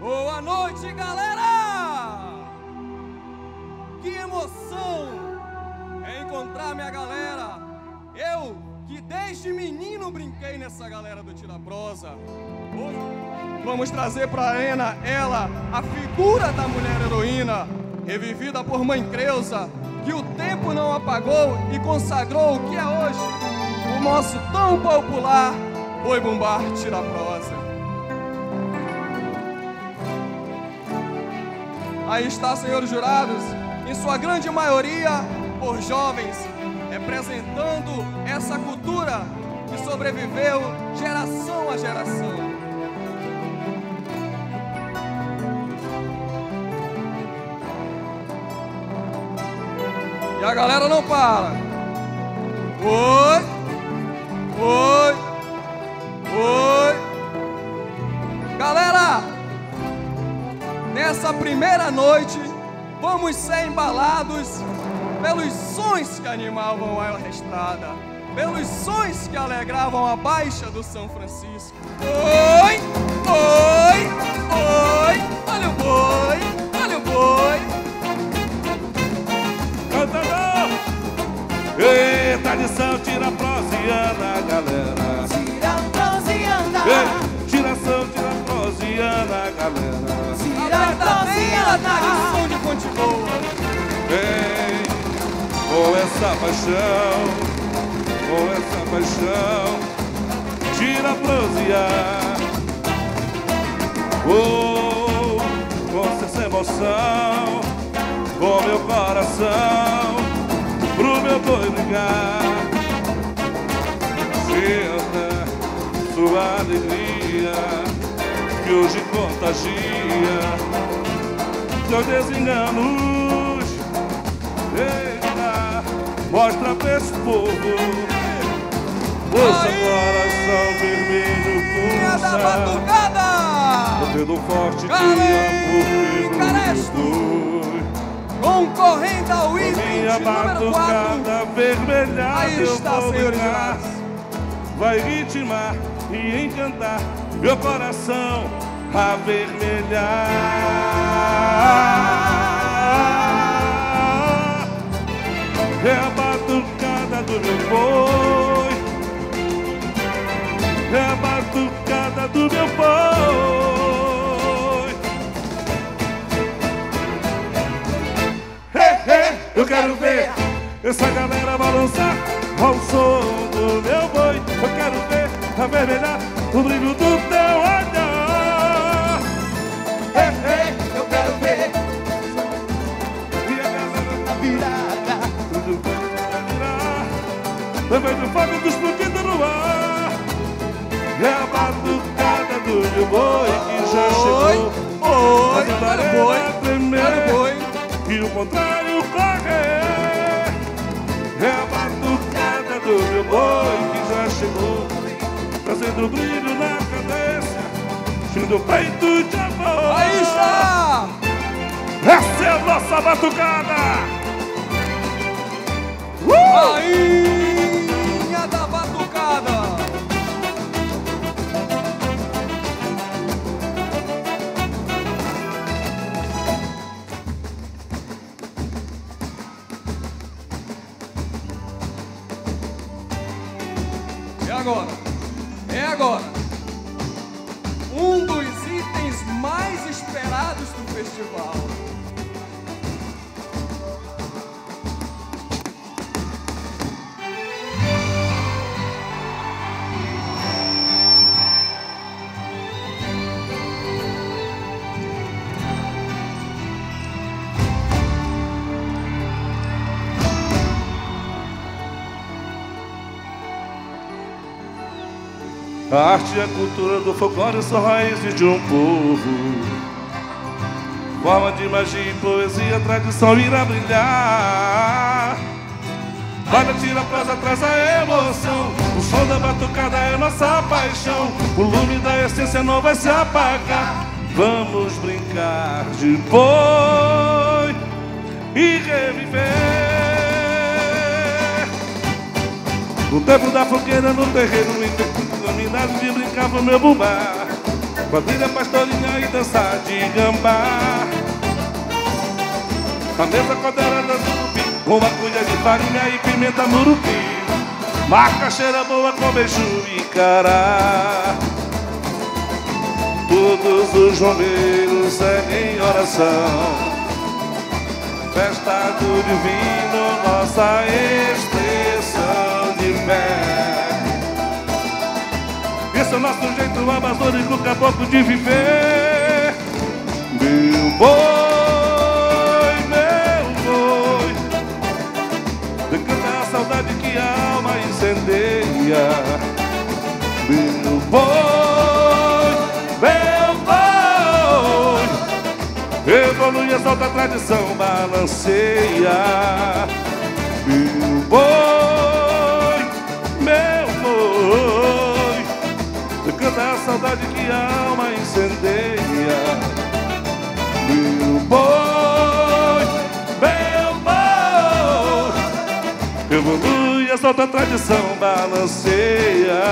Boa noite, galera! Que emoção é encontrar minha galera. Eu que desde menino brinquei nessa galera do Tira Prosa. Hoje vamos trazer para arena ela, a figura da mulher heroína, revivida por Mãe Creuza, que o tempo não apagou e consagrou o que é hoje o nosso tão popular Boi Bombar Tira Prosa. Aí está, senhores jurados, em sua grande maioria por jovens, representando essa cultura que sobreviveu geração a geração. E a galera não para. Oi, oi, oi. Galera, nessa primeira noite, vamos ser embalados pelos sons que animavam a estrada, pelos sons que alegravam a Baixa do São Francisco. Oi, oi, oi, olha o boi, Eita, lição, tira prosiana, galera. Tira prosiana, Ei, tiração, tira prosiana, galera. tira Alerta bem a prosiana. som de fonte boa. Vem com essa paixão, com essa paixão, tira prosiar. Oh, com essa emoção, com meu coração, pro meu boi brigar. Sua alegria, que hoje contagia seus desenganos. Eita, mostra pra esse povo o seu coração vermelho pulsa. batucada! Pelo forte que Galera, amor Caresto. Concorrendo ao item Minha de número 4. batucada vermelhada Aí eu está, vou senhores. Vai ritmar e encantar meu coração avermelhar. É a batucada do meu boi, é a batucada do meu boi. Hey, hey, eu quero ver essa galera balançar ao som do meu boi. Eu quero ver avermelhar o brilho do teu olhar. Hey, hey, Eu quero ver e a galera virada. tudo virar. Também do fogo dos explodindo no ar. É a batucada do meu boi que já chegou. Oi, Faz o olha o barulho boi, a tremer. olha o boi. E o contrário correr É a batucada do meu boi que já chegou Trazendo brilho na cadência Enchendo o peito de amor. Aí está! Essa é a nossa batucada. Rainha A arte e a cultura do folclore são raízes de um povo. Forma de magia e poesia, tradição irá brilhar. Olha, tira a prosa, traz a emoção. O som da batucada é nossa paixão. O lume da essência não vai se apagar. Vamos brincar de boi E reviver. No tempo da fogueira, no terreiro, em iluminado de brincava meu bumbá. Quadrilha, pastorinha e dançar de gambá. A mesa coderada zurupi, com uma cuia de farinha e pimenta murupi. Macaxeira boa com beijo e cará. Todos os bombeiros seguem oração Festa do divino, nossa expressão de fé Esse é o nosso jeito amazônico, caboclo de viver. Meu boi, meu boi. Decanta a saudade que a alma incendeia. Meu boi. Evolui, exalta a tradição, balanceia. Meu boi, boi Canta a saudade que a alma incendeia. Meu boi, meu boi Evolui, a tradição, balanceia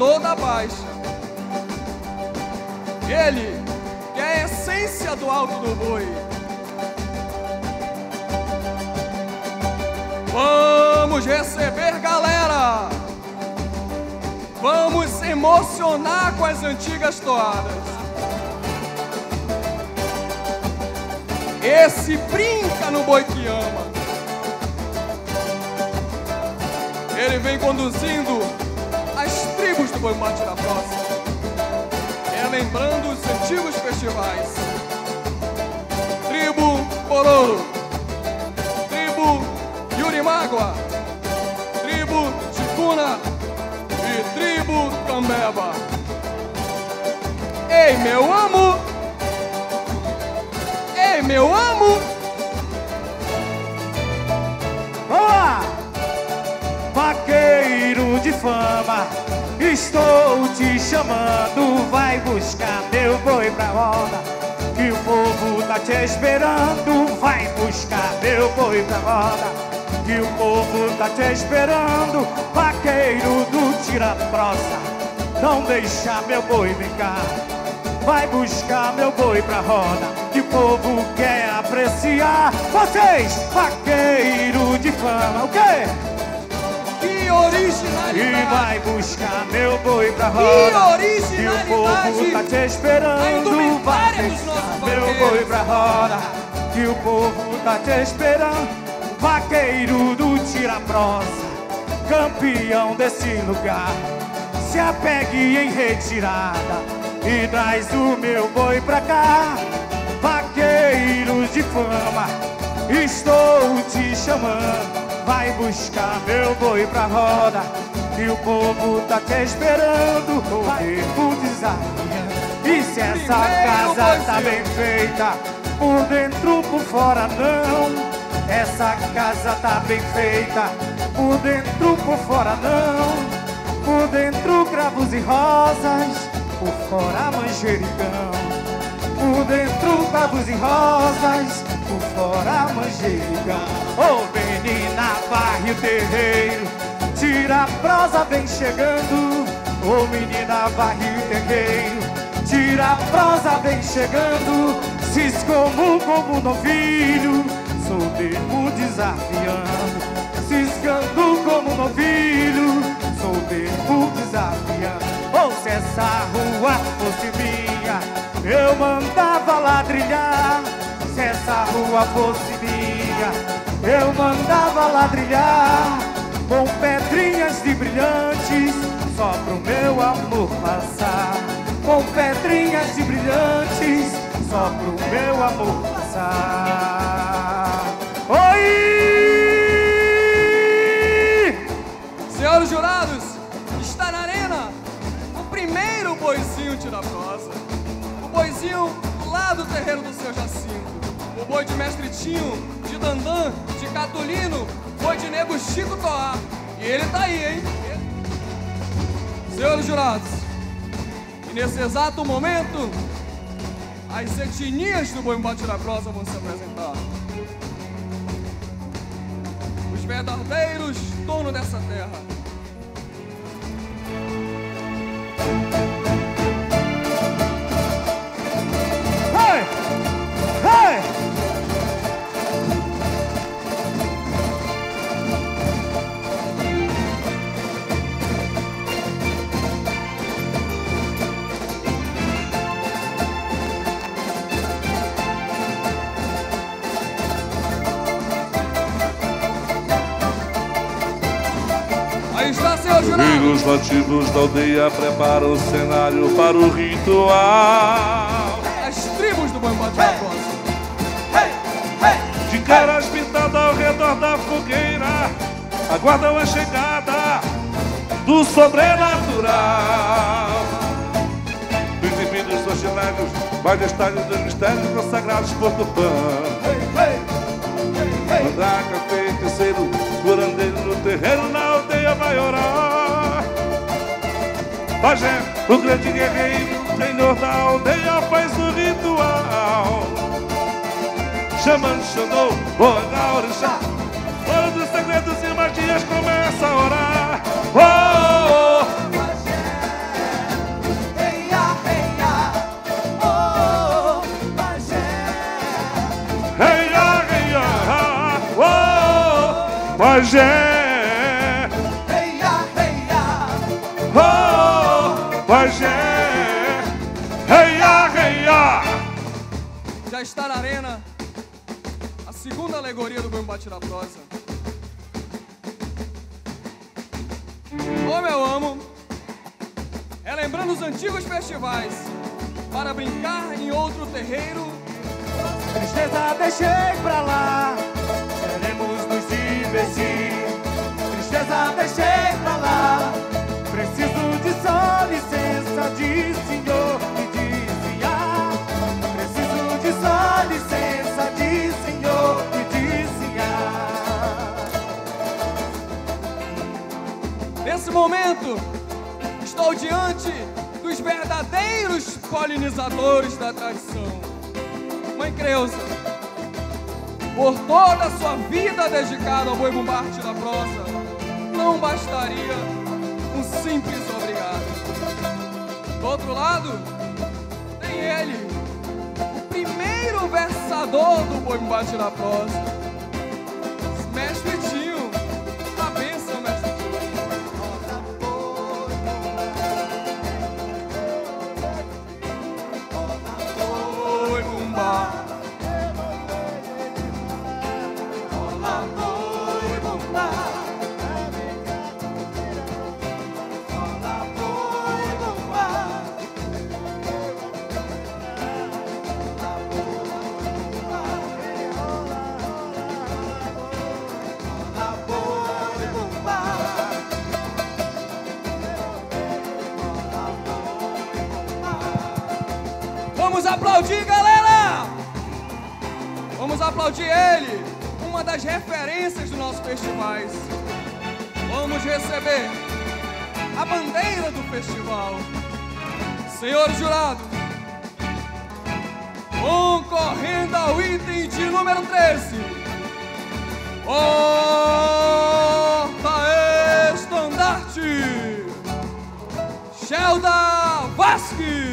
da paz. Ele, que é a essência do alto do boi. Vamos receber, galera! Vamos emocionar com as antigas toadas. Esse brinca no boi que ama. Ele vem conduzindo tribos do Boi Mate da Praça. É lembrando os antigos festivais. Tribo Pororo, Tribo Yurimágua, Tribo Ticuna e Tribo Cambeba. Ei, meu amo! Ei, meu amo! De fama Estou te chamando, vai buscar meu boi pra roda. Que o povo tá te esperando, vai buscar meu boi pra roda. Que o povo tá te esperando, vaqueiro do tira-prosa. Não deixa meu boi brincar, vai buscar meu boi pra roda. Que o povo quer apreciar vocês, vaqueiro de fama. O quê? Originalidade. E vai buscar meu boi pra roda. Que originalidade. Que o povo tá te esperando. Vai buscar meu boi pra roda. Que o povo tá te esperando. Vaqueiro do tira-prosa. Campeão desse lugar. Se apegue em retirada. E traz o meu boi pra cá. Vaqueiros de fama. Estou te chamando Vai buscar meu boi pra roda E o povo tá te esperando. O tempo desafiando E se essa casa tá bem feita Por dentro, por fora não. Essa casa tá bem feita Por dentro, por fora não. Por dentro, cravos e rosas Por fora, manjericão. Por dentro, cravos e rosas Por fora, manjericão. Oh, menina, varre o terreiro. Tira a prosa, vem chegando. Ô menina, varre o terreiro. Tira a prosa, vem chegando. Ciscomum como novilho. Solteiro desafiando. Ciscando como novilho. Solteiro desafiando. Ou se essa rua fosse minha Eu mandava ladrilhar. Se essa rua fosse minha eu mandava ladrilhar com pedrinhas de brilhantes só pro meu amor passar. Com pedrinhas de brilhantes só pro meu amor passar. Oi! Senhores jurados, está na arena o primeiro boizinho tira-prosa. O boizinho lá do terreiro do seu Jacinto. O boi de mestre Vitinho, de Dandan, de Catulino, foi de nego Chico Toar. E ele tá aí, hein? Senhores jurados, e nesse exato momento, as etnias do Boi Bate da Prosa vão se apresentar. Os verdadeiros donos dessa terra. Os nativos da aldeia preparam o cenário para o ritual. As tribos do hey, hey, De caras pintadas ao redor da fogueira, aguardam a chegada do sobrenatural. Principidos ordinários, majestade dos mistérios consagrados por Tupã. Mandraca, feiticeiro, curandeiro no terreiro, na aldeia vai orar. Pajé, o grande guerreiro, senhor da aldeia, faz o ritual. Chamando Xandô, Boga, Orixá, fora dos segredos e magias, começa a orar. Oh, oh, oh. Pajé Pajé, alegoria do Boi Bate na Prosa. Como eu amo, é lembrando os antigos festivais para brincar em outro terreiro. Tristeza deixei pra lá, momento, estou diante dos verdadeiros polinizadores da tradição. Mãe Creuza, por toda a sua vida dedicada ao boi bombarte da prosa, não bastaria um simples do outro lado, tem ele, o primeiro versador do Boi Bate na Prosa, das referências dos nossos festivais. Vamos receber a bandeira do festival. Senhor jurado, concorrendo ao item de número 13. Porta Estandarte, Shelda Vasque.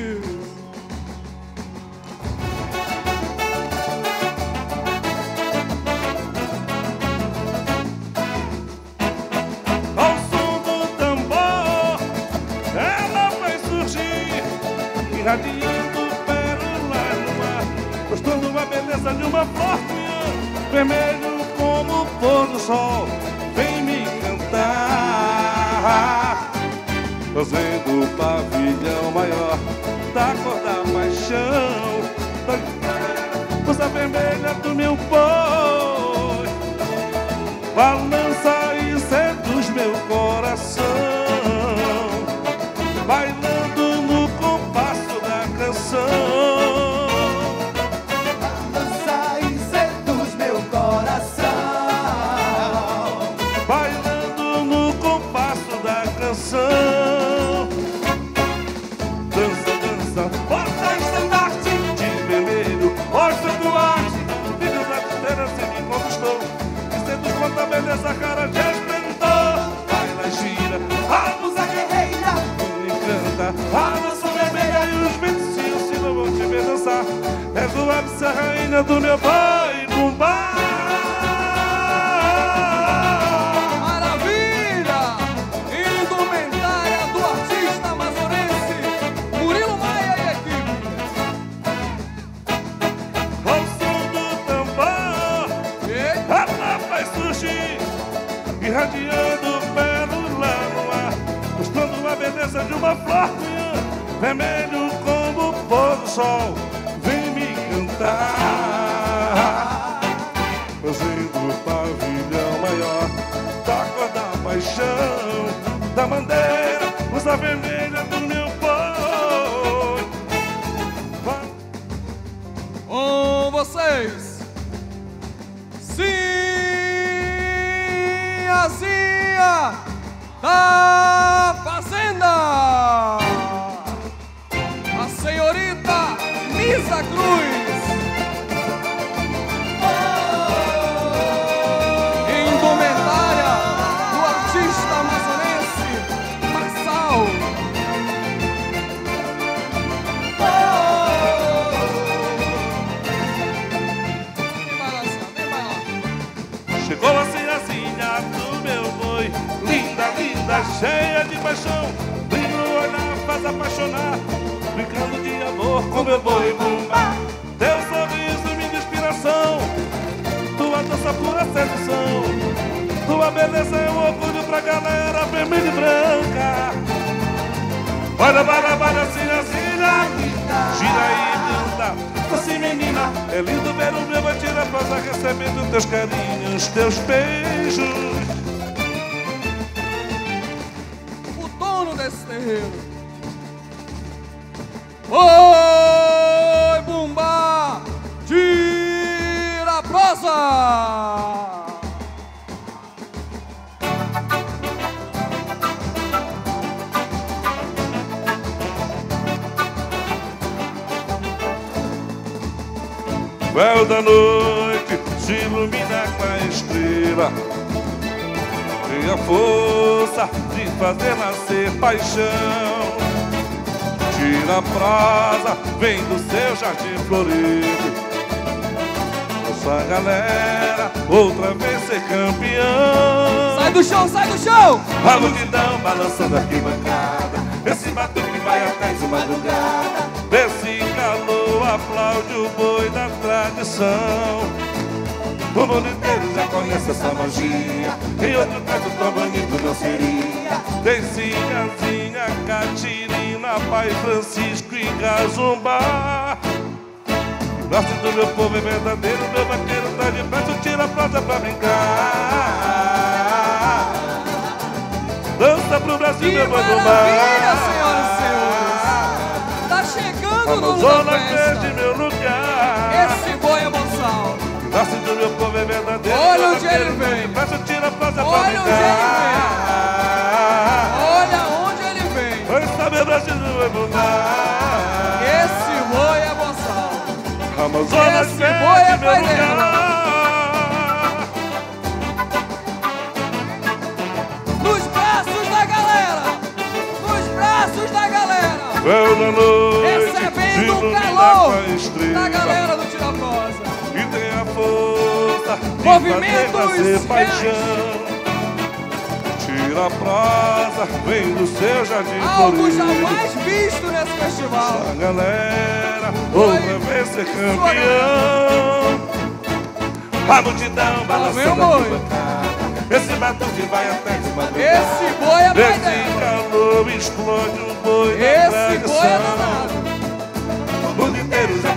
Mostrando a beleza de uma flor vermelho como o pôr do sol, vem me cantar, fazendo o pavilhão maior da cor da paixão, da rosa vermelha do meu boi, balança faz a cara de esquentou. Baila na gira, a musa guerreira me encanta. A nossa vermelha e os ventos se não vão te ver dançar. É do ápice, a rainha do meu pai, Mumbai. Mostrando a beleza de uma flor vermelho como o pôr do sol, vem me cantar, fazendo o pavilhão maior da cor da paixão, da bandeira, usa vermelha do meu povo. Com vocês, Sinhazinha da Fazenda, amor com meu boi bumba. Teu sorriso me dá inspiração, tua dança pura sedução. Tua beleza é um orgulho pra galera vermelha e branca. Olha, olha, olha, sinhazinha, gira aí, linda. Você menina, é lindo ver o meu batida prosa recebendo teus carinhos, teus beijos. o dono desse terreiro. Oi, Véu da noite se ilumina com a estrela. Tem a força de fazer nascer paixão. Tira a prosa, vem do seu jardim florido. Nossa galera, outra vez ser campeão. Sai do chão, sai do chão! a multidão balançando a arquibancada Esse batuque vai até de madrugada. Esse aplaude o boi da tradição. O mundo inteiro já conhece essa magia. Em outro canto tão bonito não seria. Tem Sinhazinha, Catirina, Pai Francisco e Gazumba. Nasce do meu povo é verdadeiro Meu vaqueiro tá de perto, tira a prosa pra brincar. Dança pro Brasil, meu boi Amazonas verde, meu lugar. Esse boi é boçal! Nasce do meu povo é verdadeiro. Olha onde ele vem. Peço, tira a prosa pra Olha onde brincar. Olha onde ele vem! Vai saber Brasil, meu mar. Esse boi é boçal! Amazonas esse verde, boi é meu lugar. Nos braços da galera! Nos braços da galera! Noite, Recebendo o calor da galera do Tiraprosa! E tem a força Movimentos fazer paixão. Tira a prosa, vem do seu jardim Algo florido. jamais visto nesse festival! A galera, outra vez ser campeão. A multidão balançando a arquibancada. Esse batuque vai até de madrugada. Esse boi é pai Esse dela! calor explode o boi da Esse tradição. boi é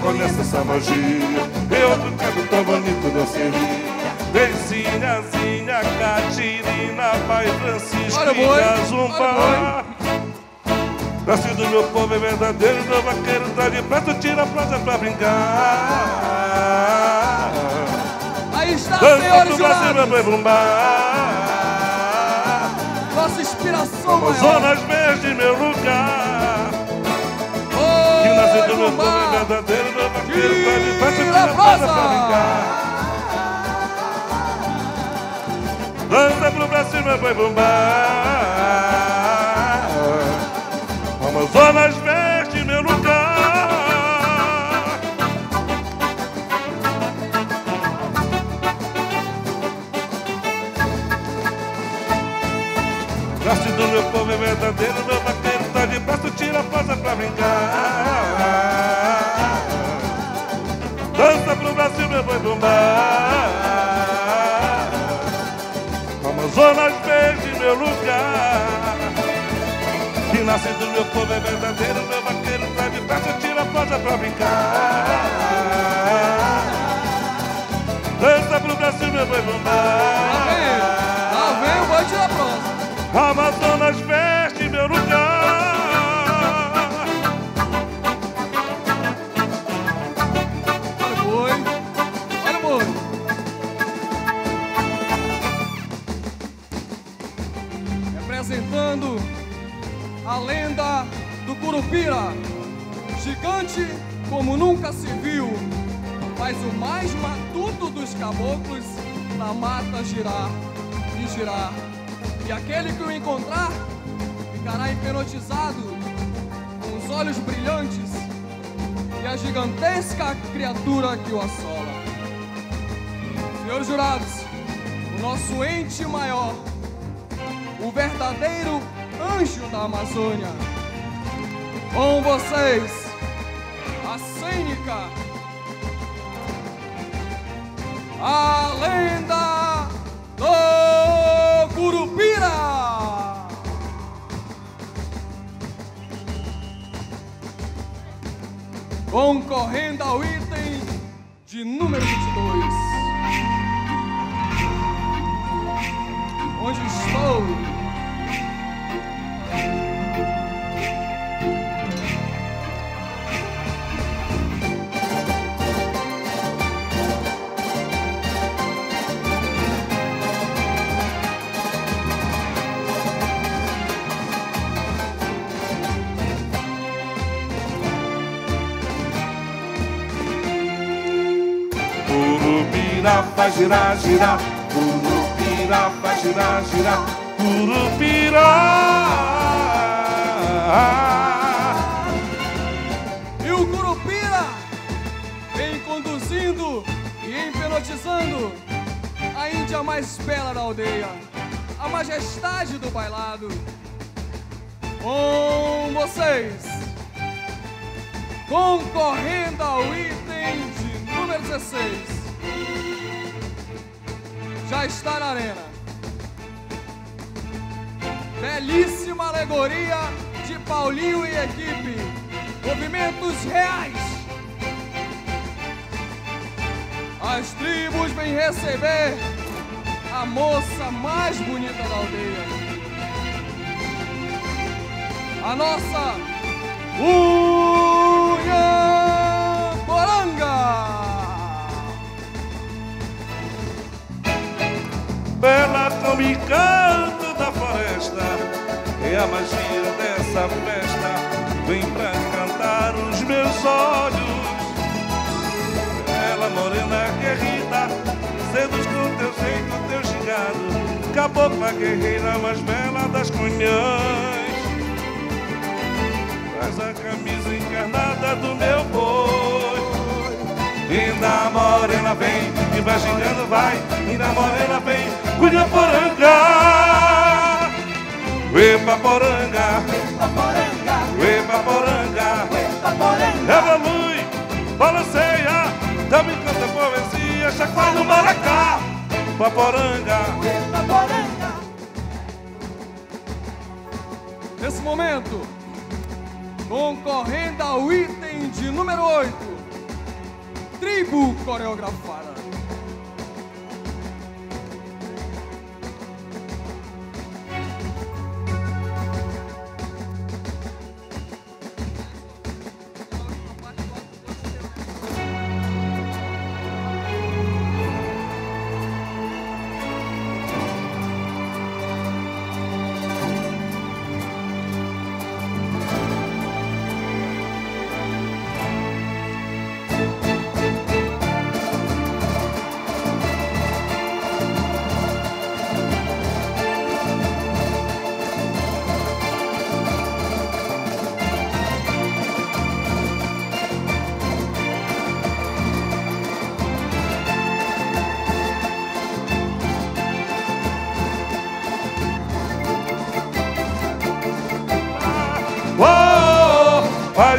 conhece essa magia E outro canto tão bonito não seria Vem Sinhazinha, Catirina, Pai boi, Gazumba Nasce do meu povo é verdadeiro Meu vaqueiro tá de prato, tira a prosa pra brincar. Aí está, Dança senhores pro Brasil, meu boi bumbá. Nossa inspiração maior! Amazonas verde, meu lugar Que nasce do meu povo verdadeiro Meu vaqueiro tá tira a prosa Dança pro Brasil, meu boi bumbá Amazonas verde, meu lugar Nasce do meu povo é verdadeiro Meu vaqueiro tá de braço, tira a prosa pra brincar Dança pro Brasil, meu boi bumbá Amazonas meu lugar. Que nasce do meu povo é verdadeiro, meu vaqueiro traz de praça, tira a prosa pra brincar. Dança pro Brasil, meu boi bumbá. Lá vem, lá vem o boi prosa. Amazonas veste lenda do Curupira, gigante como nunca se viu, mas o mais matuto dos caboclos na mata girar e girar. E aquele que o encontrar ficará hipnotizado, com os olhos brilhantes e a gigantesca criatura que o assola. Senhores jurados, o nosso ente maior, o verdadeiro anjo da Amazônia. Com vocês, a cênica, a lenda do Curupira. Concorrendo ao item de número 22. Onde estou? Faz girar, girar. Curupira faz girar, girar. Curupira. E o Curupira vem conduzindo e hipnotizando a índia mais bela da aldeia, a majestade do bailado. Com vocês, concorrendo ao item de número 16, já está na arena. Belíssima alegoria de Paulinho e equipe. Movimentos reais. As tribos vêm receber a moça mais bonita da aldeia. A nossa Unha Como encanto da floresta. É a magia dessa festa Vem pra encantar os meus olhos. Ela morena guerrida Seduz com teu jeito, teu gingado. Cabocla guerreira mais bela das cunhãs Traz a camisa encarnada do meu boi Linda morena vem, e vai gingando vai Linda morena vem, cuida poranga. Uepa poranga, uepa poranga. Evolui, balanceia Também canta poesia, chacoalha o maracá. Paporanga, Nesse momento, concorrendo ao item de número 8, tribo coreografada.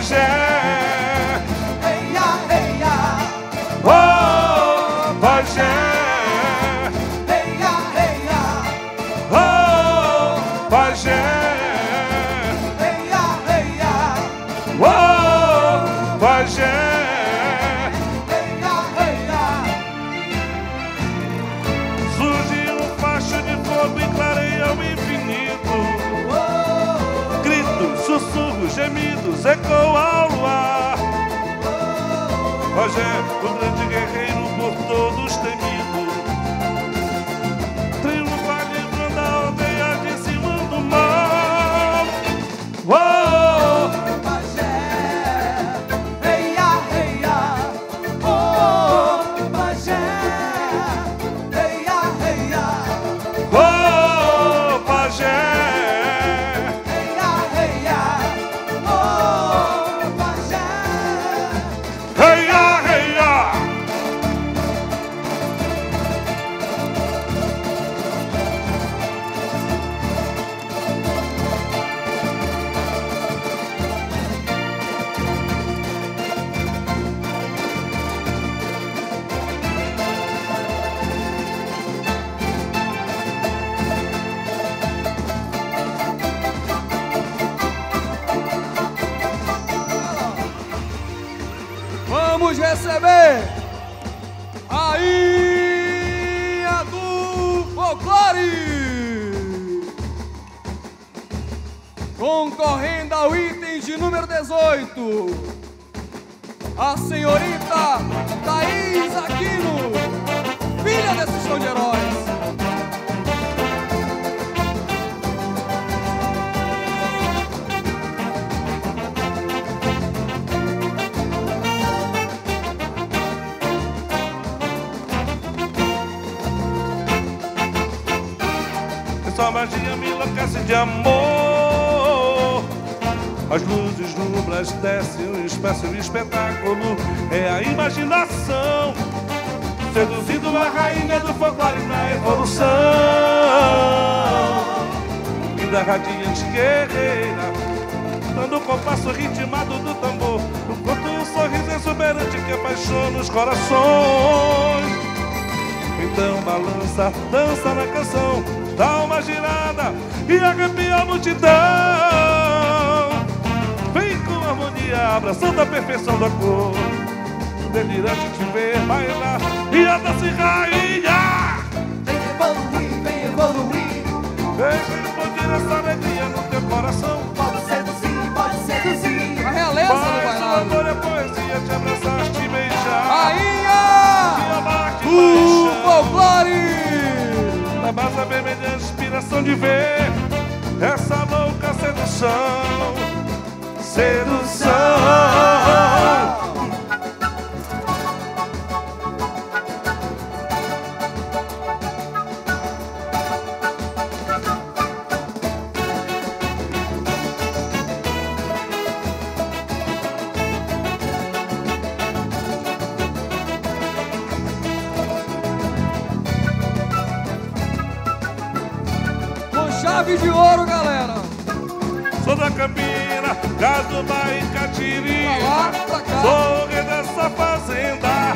Pajé Concorrendo ao item de número 18, a senhorita Thaís Aquino, filha desse show de heróis. Essa magia me enlouquece de amor. As luzes nublas descem um espécie de espetáculo. É a imaginação. Seduzindo a rainha do folclore na evolução. Linda radiante guerreira. Dando o compasso ritmado do tambor. No corpo um sorriso exuberante que apaixona os corações. Então balança, dança na canção, dá uma girada e a multidão. Vem harmonia, abraçando a perfeição da cor. Delirante te ver bailar e a dança e rainha. Deixa explodir essa alegria no teu coração. A realeza do Faz o bailado. amor e a poesia, te abraçaste e beijar. Rainha E amar do paixão. Folclore! Na massa vermelha, a inspiração de ver essa louca sedução. Sedução. Com chave de ouro, galera! Sou da Casubá e Pra Catiri. Sou o rei dessa fazenda.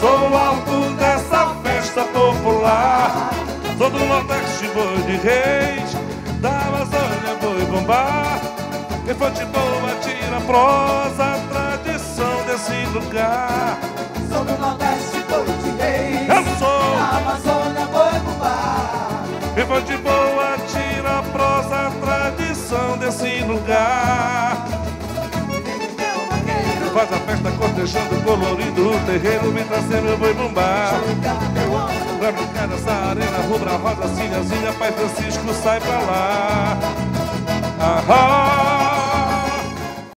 Sou o alto dessa festa popular. Sou do Nordeste, boi de reis. Da Amazônia, boi bombar. E fonte boa, tira prosa, a tradição desse lugar. Sou do Nordeste, boi de reis. Eu sou. Na Amazônia, boi bumbá. E fonte boa, tira a prosa, a tradição desse lugar. Cortejando, colorido o terreiro, me boi bumbá. meu ombro. Pra brincar nessa arena, rubra, rosa, cilhazinha, Pai Francisco sai pra lá. Ah,